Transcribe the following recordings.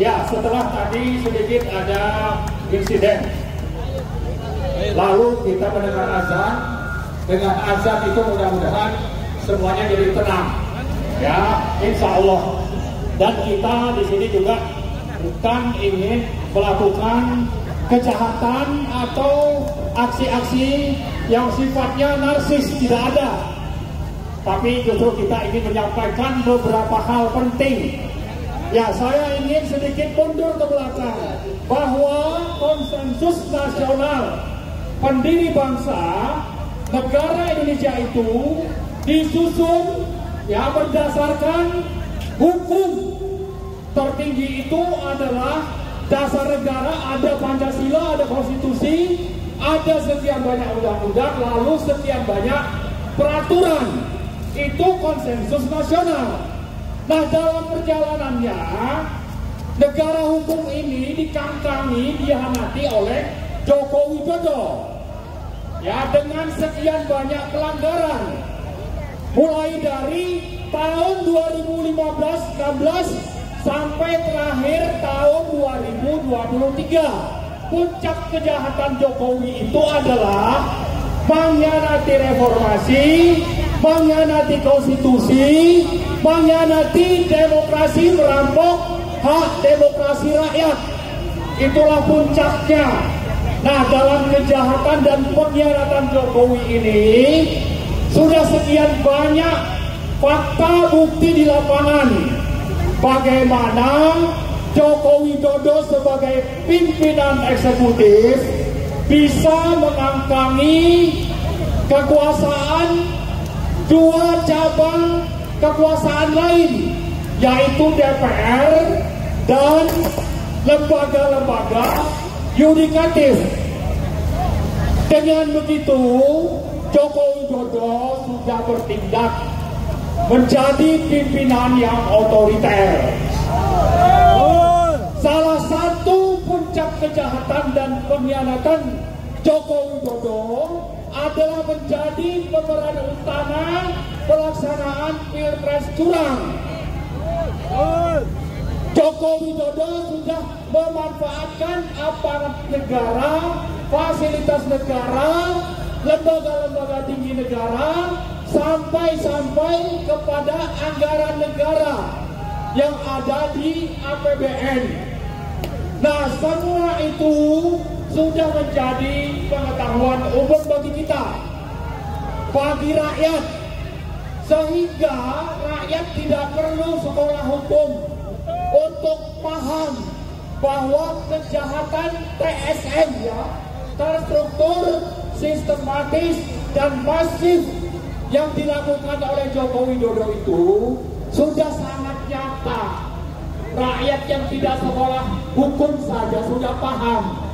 Ya, setelah tadi sedikit ada insiden. Lalu kita mendengar azan. Dengan azan itu mudah-mudahan semuanya jadi tenang. Ya, insya Allah. Dan kita di sini juga bukan ingin melakukan kejahatan atau aksi-aksi yang sifatnya narsis tidak ada. Tapi justru kita ingin menyampaikan beberapa hal penting. Ya, saya ingin sedikit mundur ke belakang bahwa konsensus nasional pendiri bangsa negara Indonesia itu disusun ya berdasarkan hukum tertinggi itu adalah dasar negara ada Pancasila, ada konstitusi, ada sekian banyak undang-undang, lalu sekian banyak peraturan. Itu konsensus nasional. Nah dalam perjalanannya negara hukum ini dikangkangi, dihanati oleh Joko Widodo. Ya dengan sekian banyak pelanggaran. Mulai dari tahun 2015-16 sampai terakhir tahun 2023 puncak kejahatan Jokowi itu adalah mengkhianati reformasi, mengkhianati konstitusi, mengkhianati demokrasi, merampok hak demokrasi rakyat. Itulah puncaknya. Nah, dalam kejahatan dan pengkhianatan Jokowi ini sudah sekian banyak fakta bukti di lapangan bagaimana Joko Widodo sebagai pimpinan eksekutif bisa mengangkangi kekuasaan dua cabang kekuasaan lain yaitu DPR dan lembaga-lembaga yudikatif. Dengan begitu, Joko Widodo sudah bertindak menjadi pimpinan yang otoriter. Salah satu puncak kejahatan dan pengkhianatan Joko Widodo adalah menjadi pemeran utama pelaksanaan pilpres curang. Joko Widodo sudah memanfaatkan aparat negara, fasilitas negara, lembaga-lembaga tinggi negara sampai-sampai kepada anggaran negara yang ada di APBN. Nah, semua itu sudah menjadi pengetahuan umum bagi kita, bagi rakyat, sehingga rakyat tidak perlu sekolah hukum untuk paham bahwa kejahatan TSM ya terstruktur, sistematis dan masif yang dilakukan oleh Joko Widodo itu sudah sangat nyata. Rakyat yang tidak sekolah hukum saja sudah paham.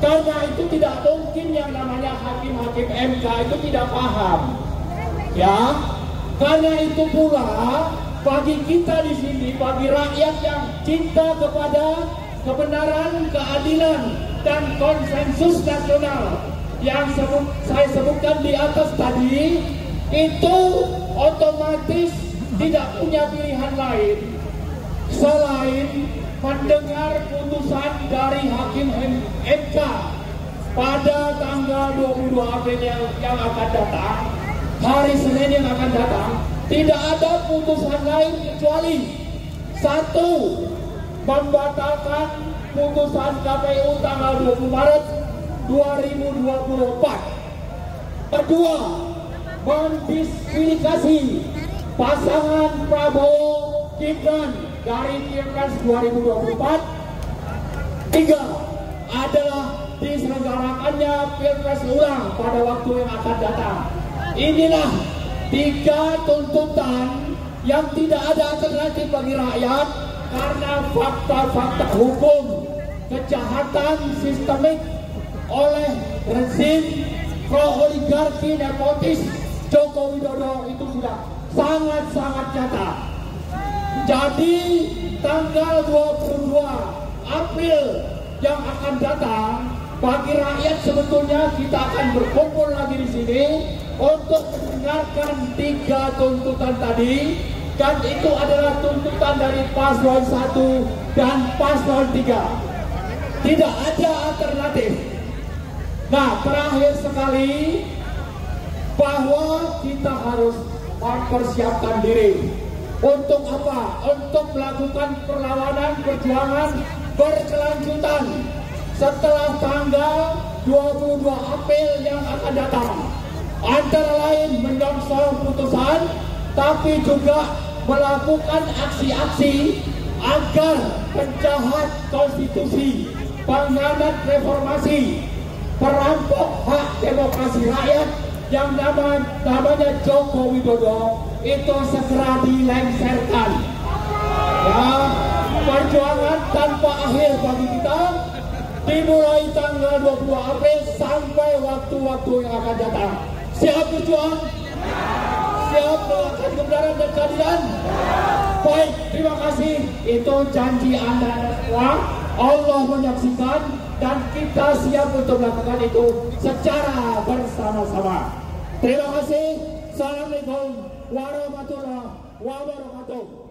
Karena itu tidak mungkin yang namanya hakim-hakim MK itu tidak paham. Ya, karena itu pula bagi kita di sini, bagi rakyat yang cinta kepada kebenaran, keadilan, dan konsensus nasional yang sebut, saya sebutkan di atas tadi, itu otomatis tidak punya pilihan lain selain mendengar putusan dari Hakim MK pada tanggal 22 April yang, yang akan datang, hari Senin yang akan datang, tidak ada putusan lain kecuali satu membatalkan putusan KPU tanggal 20 Maret 2024. Kedua, mendiskualifikasi pasangan Prabowo Gibran dari Pilpres 2024. Tiga adalah diselenggarakannya Pilpres ulang pada waktu yang akan datang. Inilah tiga tuntutan yang tidak ada alternatif bagi rakyat karena fakta-fakta hukum kejahatan sistemik oleh rezim pro-oligarki nepotis Joko Widodo itu sudah sangat-sangat nyata. Jadi tanggal 22 April yang akan datang bagi rakyat sebetulnya kita akan berkumpul lagi di sini untuk mendengarkan tiga tuntutan tadi. Dan itu adalah tuntutan dari paslon 1 dan paslon 3 tidak ada alternatif. Nah terakhir sekali bahwa kita harus mempersiapkan diri untuk apa? Untuk melakukan perlawanan perjuangan berkelanjutan setelah tanggal 22 April yang akan datang. Antara lain menyongsong putusan, tapi juga melakukan aksi-aksi agar penjahat konstitusi, pengkhianat reformasi, perampok hak demokrasi rakyat yang nama, namanya Joko Widodo itu segera dilengsarkan. Ya, perjuangan tanpa akhir bagi kita dimulai tanggal 20 April sampai waktu-waktu yang akan datang. Siap berjuang? Siap melakukan kebenaran dan keadilan? Baik, terima kasih. Itu janji Anda semua. Allah menyaksikan dan kita siap untuk melakukan itu secara bersama-sama. Terima kasih. Assalamualaikum warahmatullahi wabarakatuh.